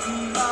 Bye.